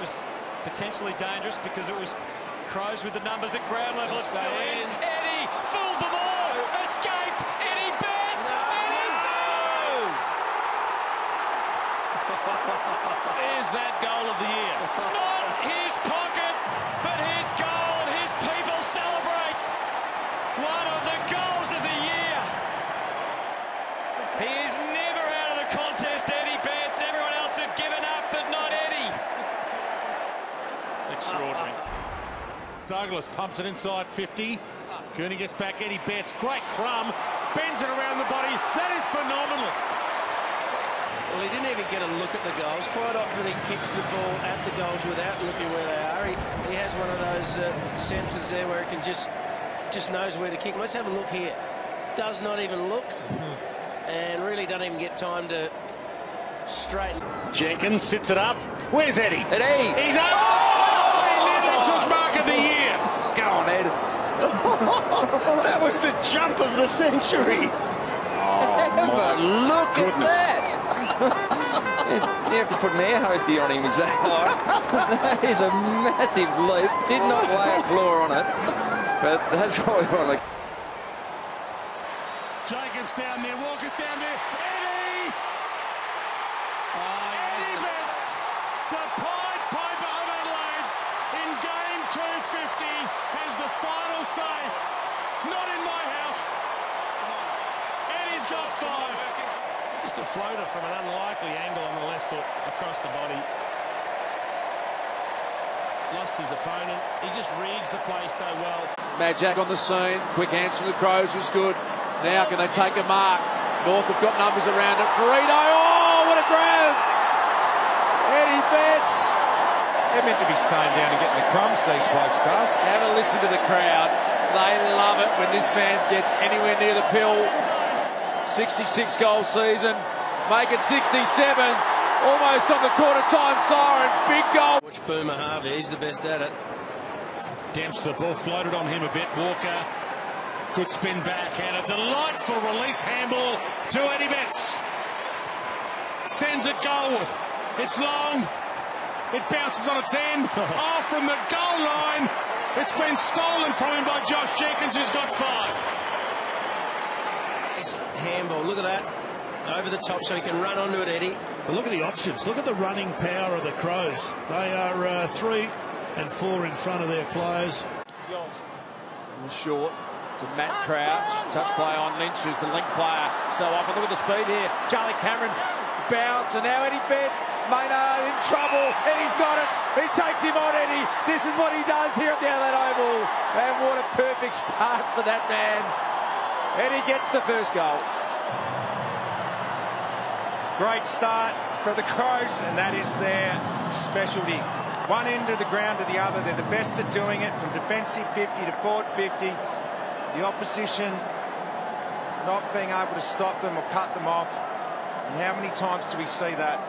was potentially dangerous because it was Crows with the numbers at ground level. It's still in. Eddie fooled them all. Escaped. Eddie Betts. Eddie Betts. There's that goal of the year. Not his Douglas pumps it inside 50. Cooney gets back. Eddie Betts. Great crumb. Bends it around the body. That is phenomenal. Well, he didn't even get a look at the goals. Quite often he kicks the ball at the goals without looking where they are. He, he has one of those uh, senses there where he can just just knows where to kick. Let's have a look here. Does not even look and really doesn't even get time to straighten. Jenkins sits it up. Where's Eddie? Eddie! He's up. Oh, he nearly took mark of the year. Go on, Ed. That was the jump of the century. Have a look at that. you have to put an air hostie on him, is that high? that is a massive leap. Did not lay a claw on it, but that's what we want to Jacobs down there. Walker's down there. Eddie! Oh, Eddie Betts, the Pied Piper of Adelaide in game 250 has the final say. Not in my house. Eddie's got five. Just a floater from an unlikely angle on the left foot across the body. Lost his opponent. He just reads the play so well. Mad Jack on the scene. Quick hands from the Crows was good. Now can they take a mark? North have got numbers around it. Farito. Oh, what a grab! Eddie Betts. They're meant to be staying down and getting the crumbs, these blokes, does. Have a listen to the crowd. They love it when this man gets anywhere near the pill. 66 goal season. Make it 67. Almost on the quarter time siren. Big goal. Watch Boomer Harvey. He's the best at it. Dempster, ball floated on him a bit. Walker, good spin back and a delightful release handball to Eddie Betts. Sends it goalward. It's long. It bounces on a 10. oh, from the goal line. It's been stolen from him by Josh Jenkins, who's got five. Just handball. Look at that. Over the top so he can run onto it, Eddie. But look at the options. Look at the running power of the Crows. They are uh, three and four in front of their players. Short to Matt Crouch. Touch play on Lynch, who's the link player. So often, look at the speed here. Charlie Cameron bounce, and now Eddie Betts. Maynard in trouble. and he's got it. He takes him on, Eddie. This is what he does here at the Adelaide Oval. And what a perfect start for that man. Eddie gets the first goal. Great start for the Crows, and that is their specialty. One end of the ground to the other. They're the best at doing it from defensive 50 to forward 50. The opposition not being able to stop them or cut them off. And how many times do we see that?